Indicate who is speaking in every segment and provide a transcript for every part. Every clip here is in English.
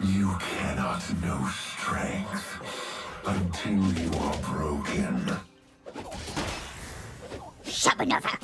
Speaker 1: You cannot know strength until you are broken.
Speaker 2: Shabanova!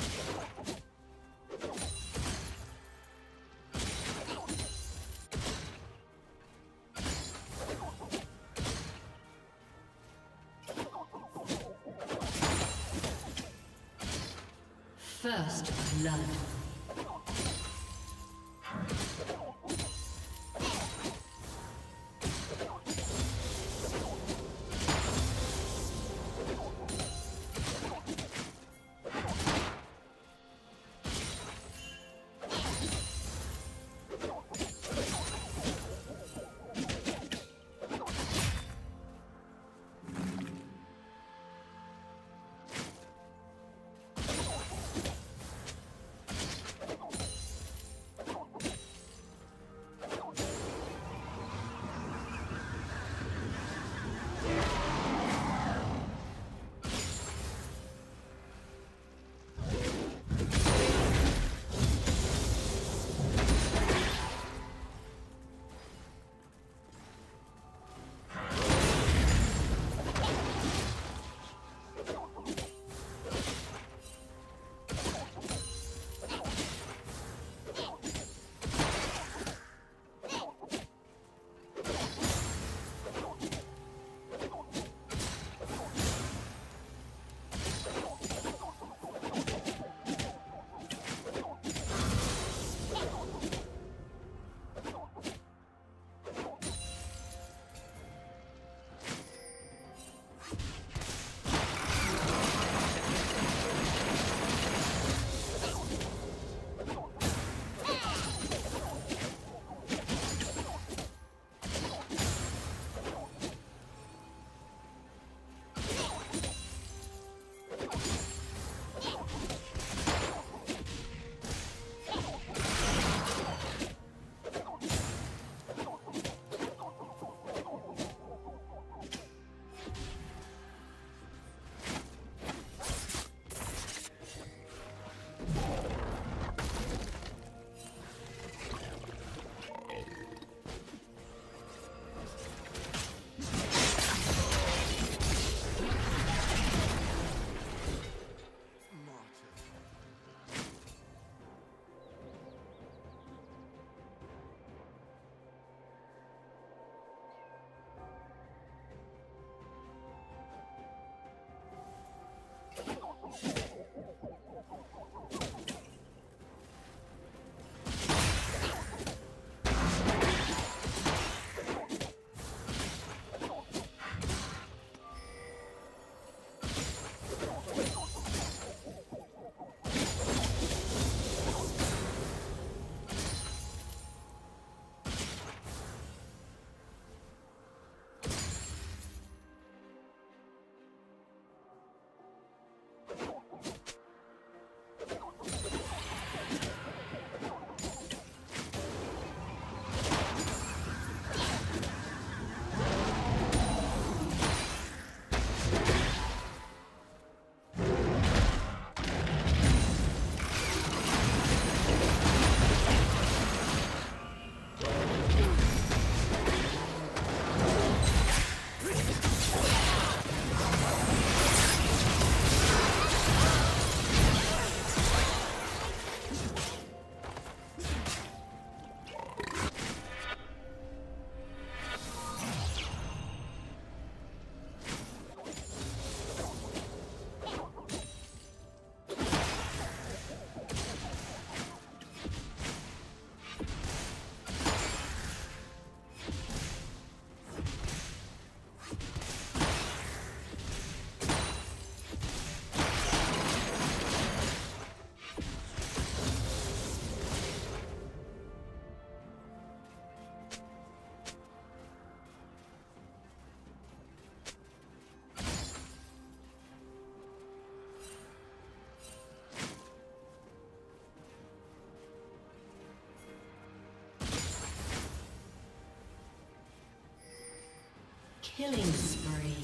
Speaker 3: Killing spree.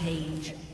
Speaker 1: Rampage.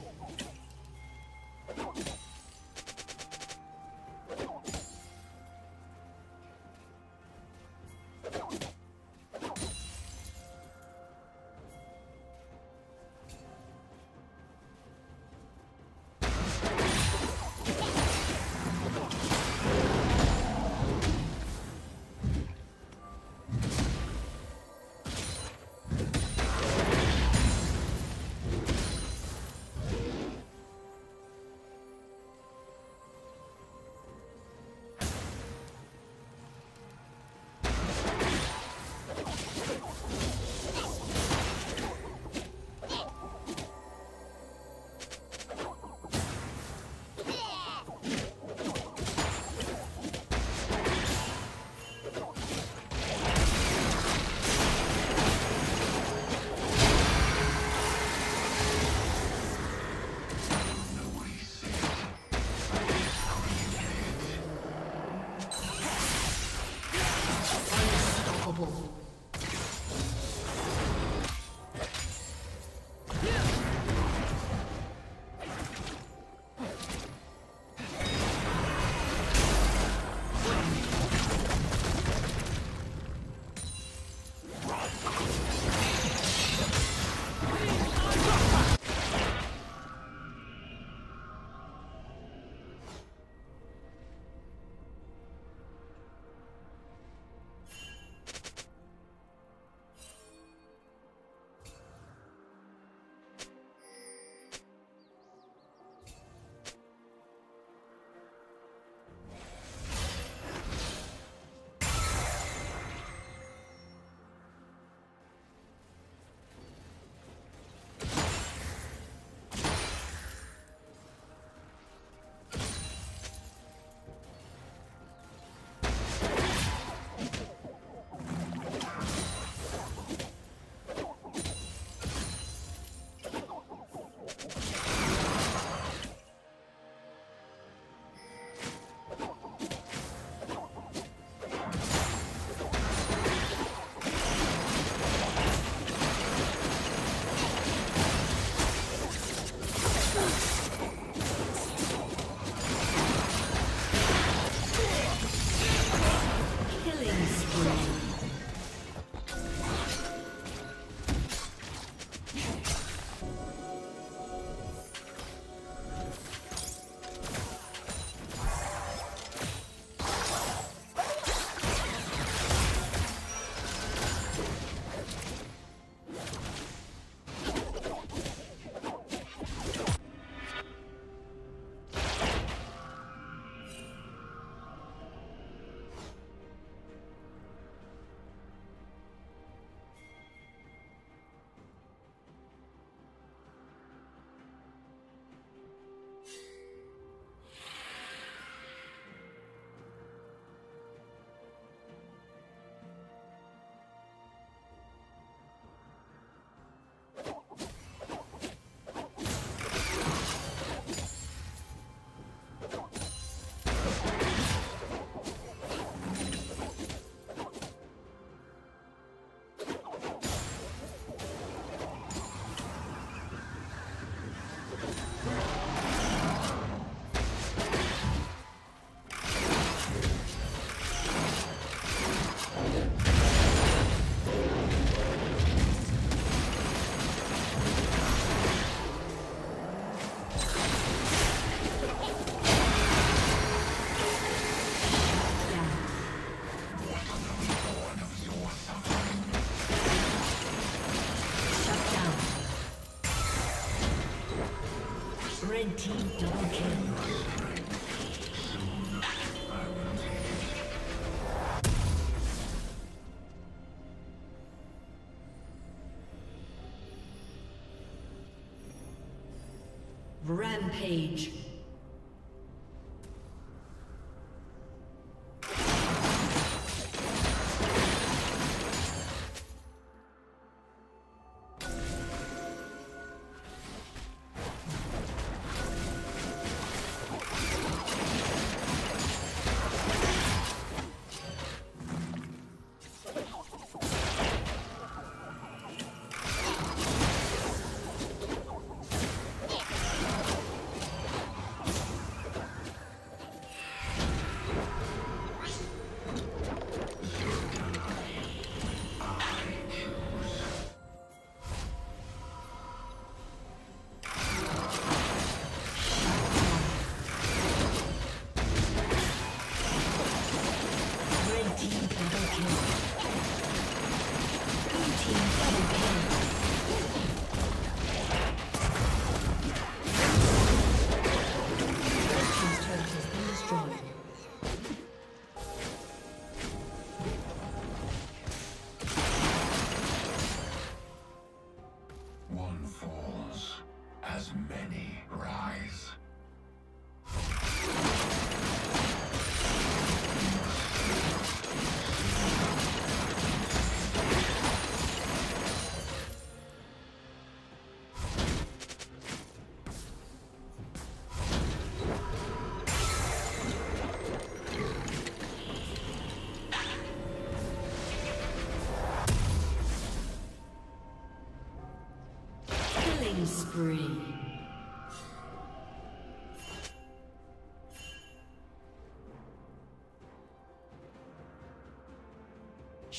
Speaker 1: Rampage.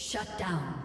Speaker 2: Shut down.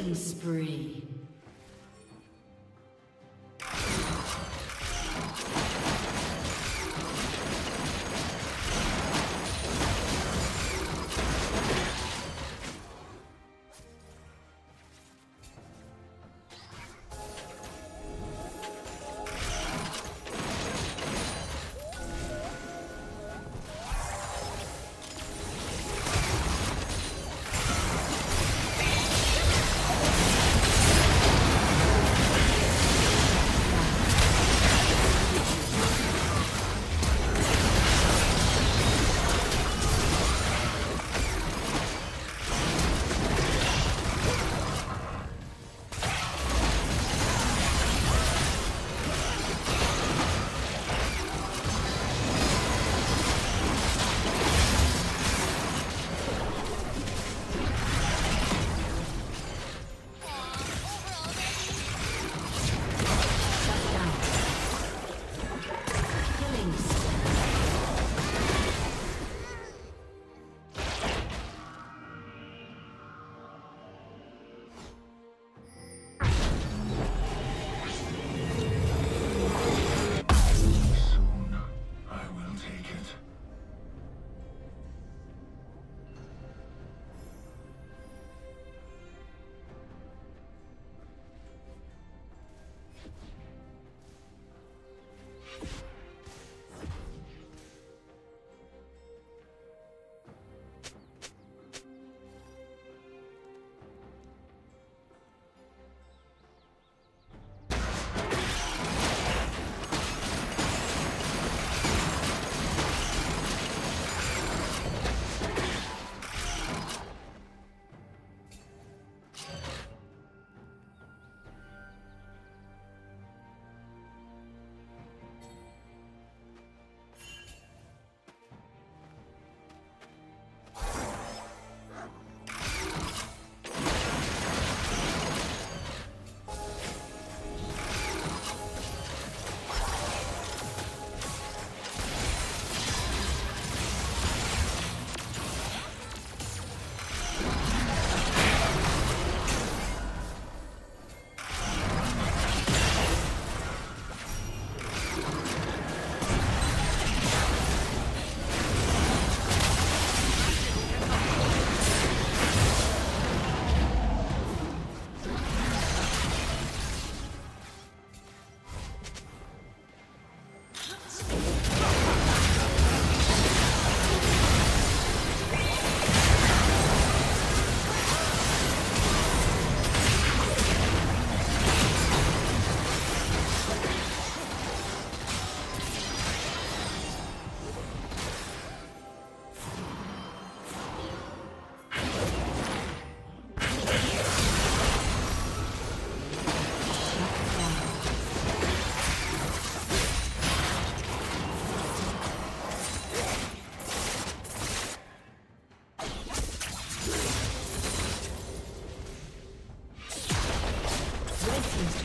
Speaker 2: Killing spree.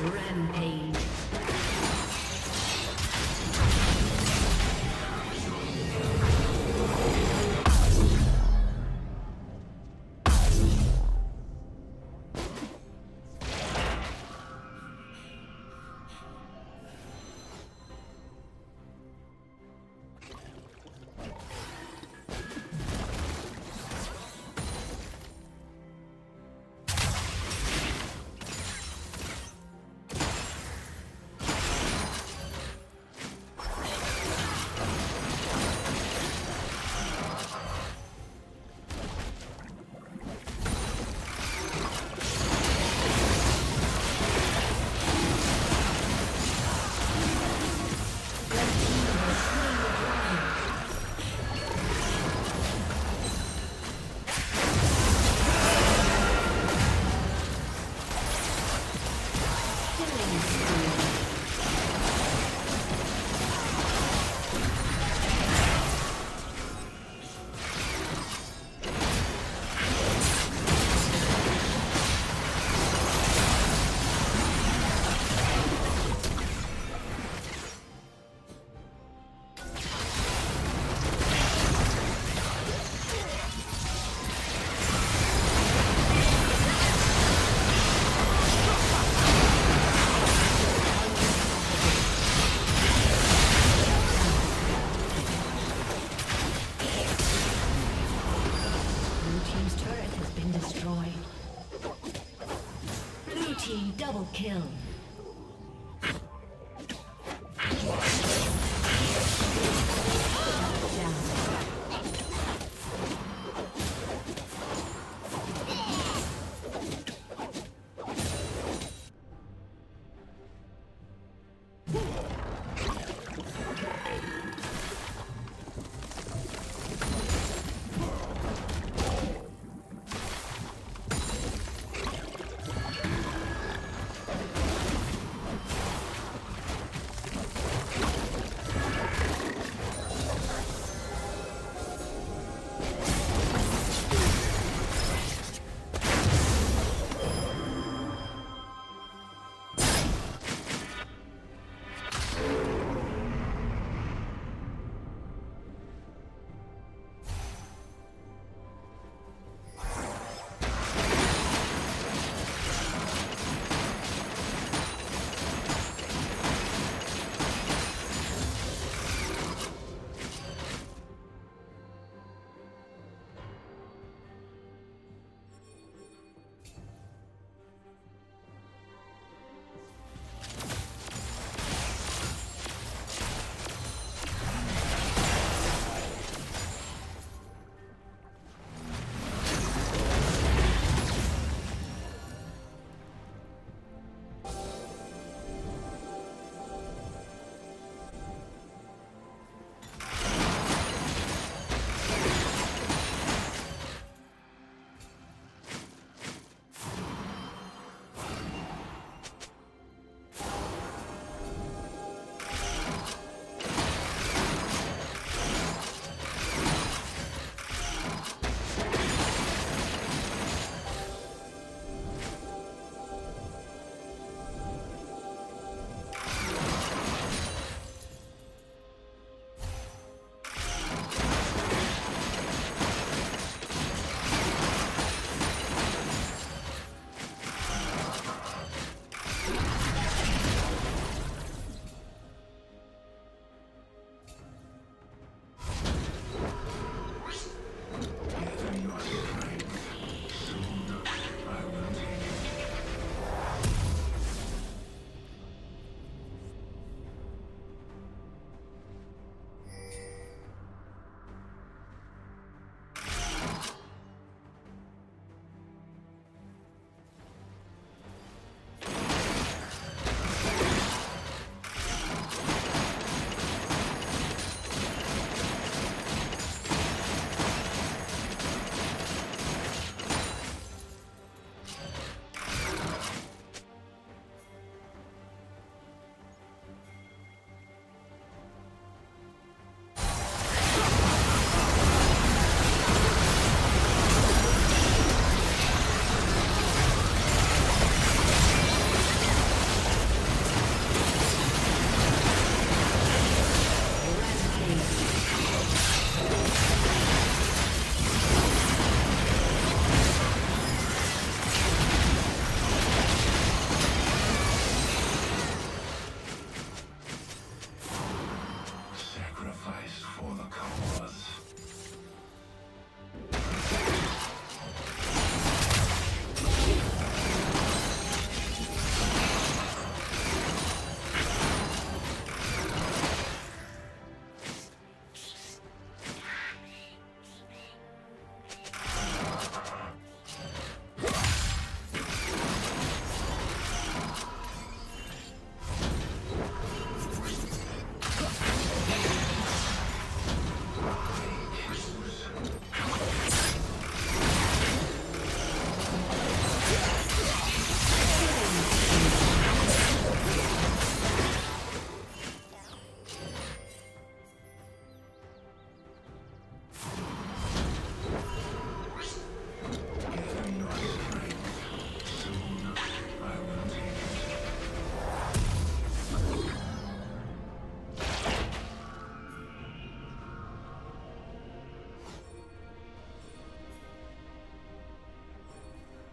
Speaker 1: Rampage.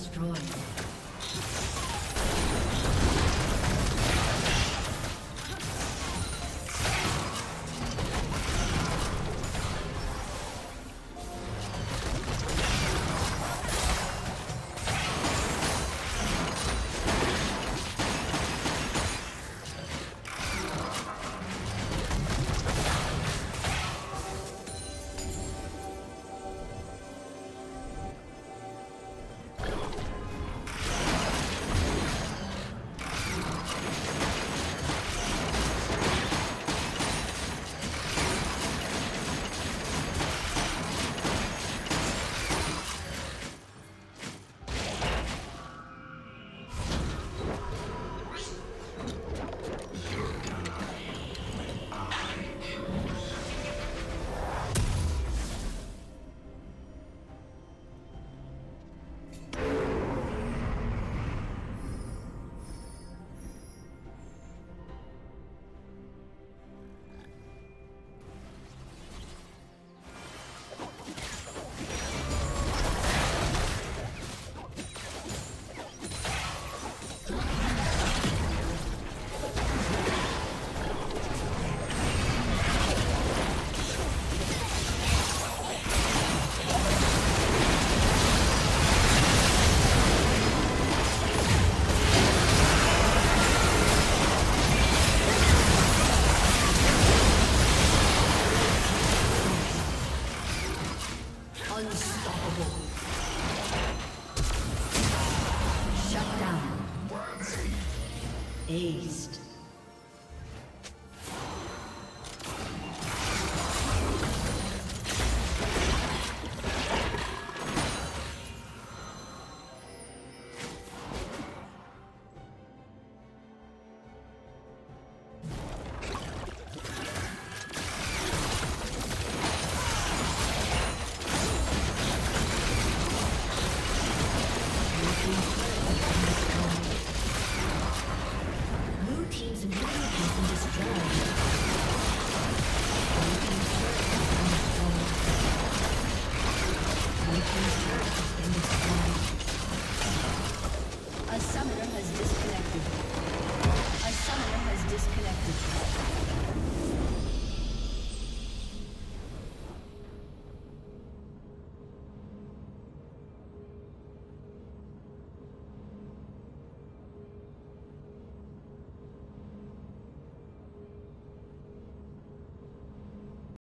Speaker 1: Destroyed.
Speaker 2: A